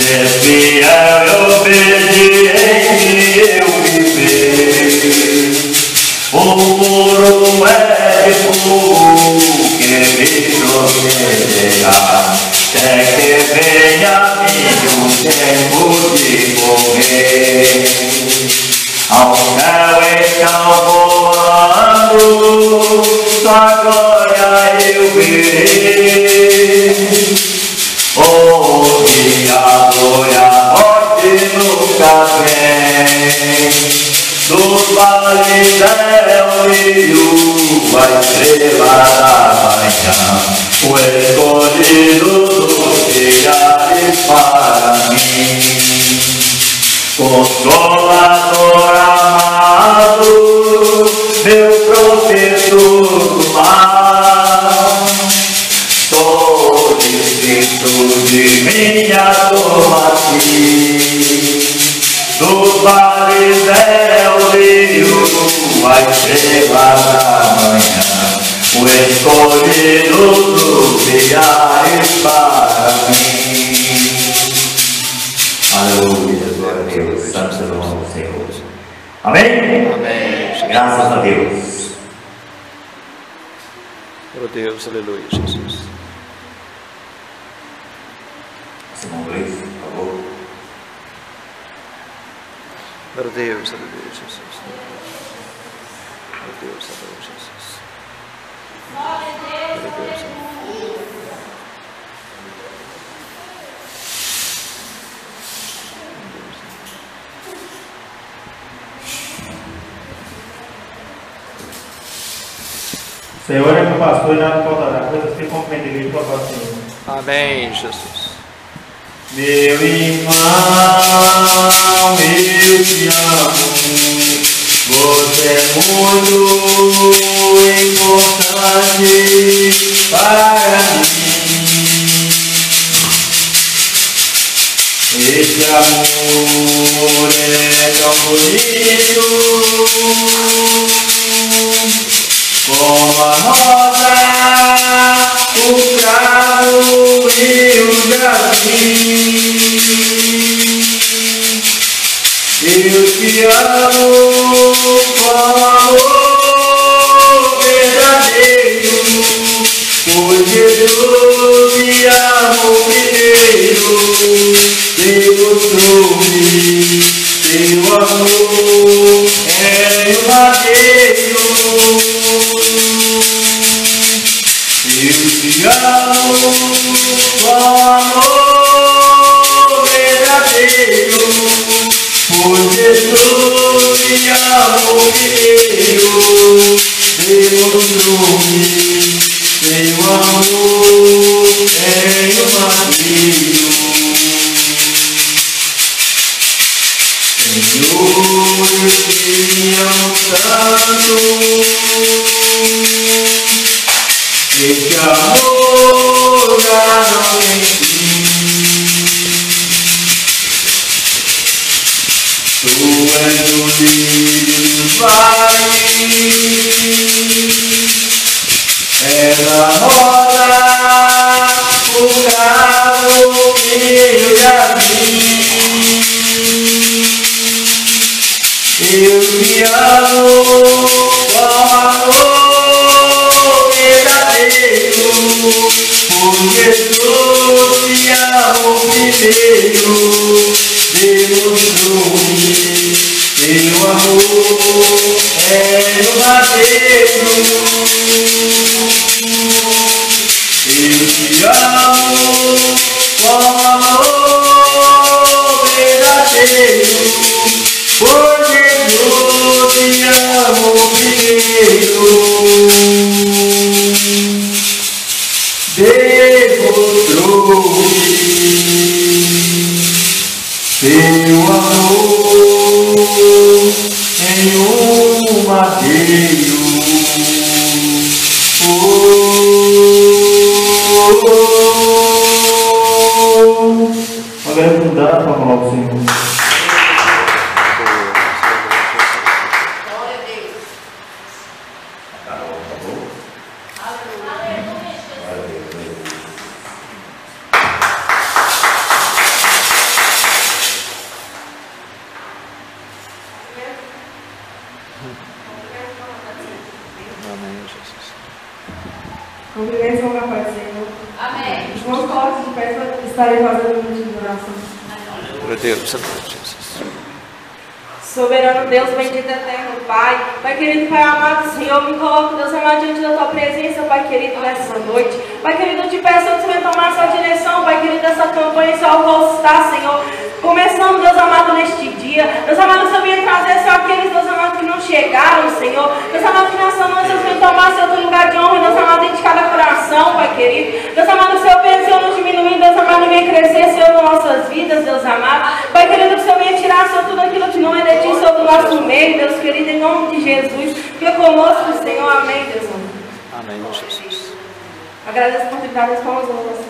Ser fiel obediente eu viver. O muro é de fogo que me protegerá. Até que venha mim o tempo de morrer. Ao céu então voando, sua glória eu verei. Nunca vem. Dos vales é o rio, Amém? Amém. Graças a Deus. Glória a Deus, aleluia, Jesus. Simão Luiz, por favor. Glória a Deus, aleluia, Jesus. Glória a Deus, aleluia, Jesus. Glória a Deus, aleluia. Senhor é meu pastor e nada faltará. Coisas que compreenderei de tua Senhor. Amém, Jesus. Meu irmão, eu te amo. Você é muito és a rosa, o cravo e o jardim. Eu te amo com amor verdadeiro, por Jesus te amo primeiro, demonstrou-me amor é. Amém, Jesus. Vão capaz do Senhor. Amém. Os bons coloques de pé estarei fazendo um minuto de oração. Glória a Deus, aleluia, Jesus. Soberano Deus, bendito eterno Pai. Pai querido, Pai amado, Senhor, me coloco, Deus amado, diante da tua presença, Pai querido, nessa noite. Pai querido, te peço que você venha tomar essa direção, Pai querido, dessa campanha, Senhor, ao qual está, Senhor. Começando, Deus amado, neste dia. Deus amado, Senhor, venha trazer, Senhor, aqueles, Deus amado, que não chegaram, Senhor. Deus amado, que nessa noite, Deus venha tomar, Senhor, teu lugar de honra, Deus amado, dentro de cada coração, Pai querido. Deus amado, Senhor, venha, Senhor, nos diminuir, Deus amado, venha crescer, Senhor, nas nossas vidas, Deus amado. Pai querido, que o Senhor venha tirar, Senhor, tudo aquilo que não é de ti, Senhor, do nosso meio, Deus querido, em nome de Jesus. Fica conosco, Senhor. Amém, Deus. Amém, Jesus. Agradeço a oportunidade de falar juntos, Senhor. Graças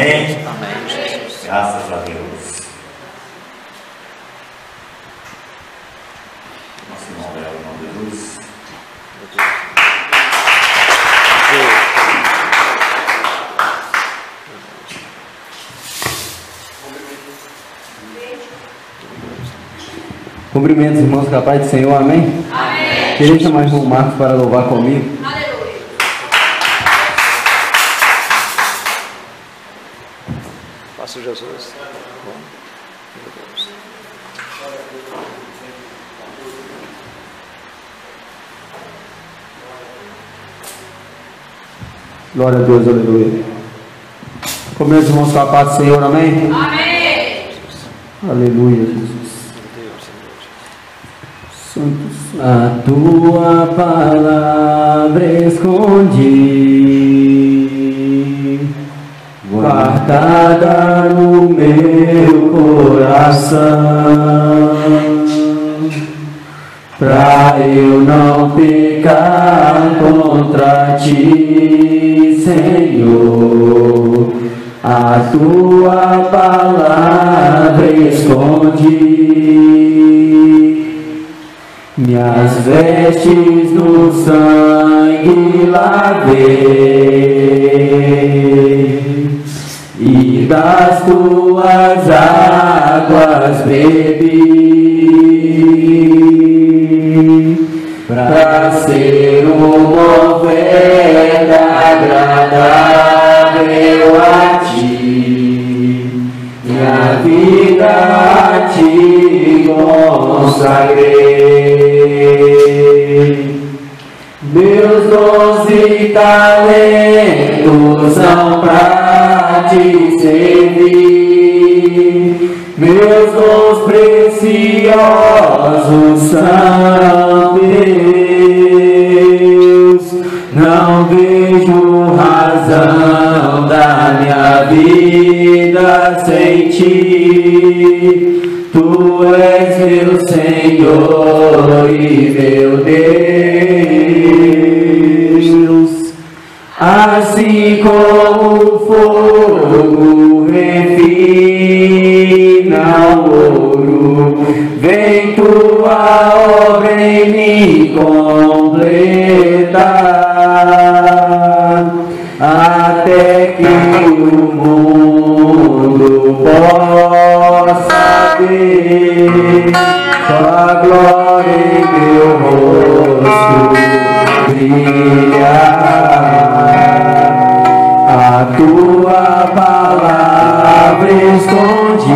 Amém? Amém. Graças a Deus. Nosso irmão Léo, em nome de Jesus. Cumprimentos, irmãos, com a paz do Senhor, amém? Amém. Queria chamar o irmão Marcos para louvar comigo. Faça Jesus. Bom. Meu Deus. Glória a Deus, aleluia. Cumprimentos, irmãos, com a paz do Senhor, amém? Amém. Aleluia, Jesus. Senhor. Santo, a tua palavra escondi, guardada no meu coração, pra eu não pecar contra ti, Senhor. A tua palavra escondi. Minhas vestes no sangue lavei e das tuas águas bebi para ser uma oferta agradável a ti. Minha vida a ti consagrei. Meus dons e talentos são para te servir. Meus dons preciosos são fogo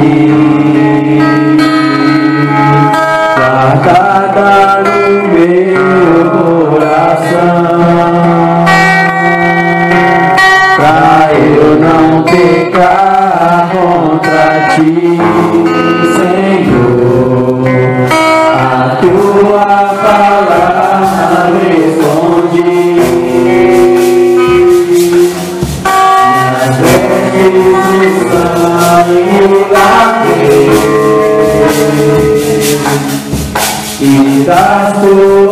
escondi, Santo.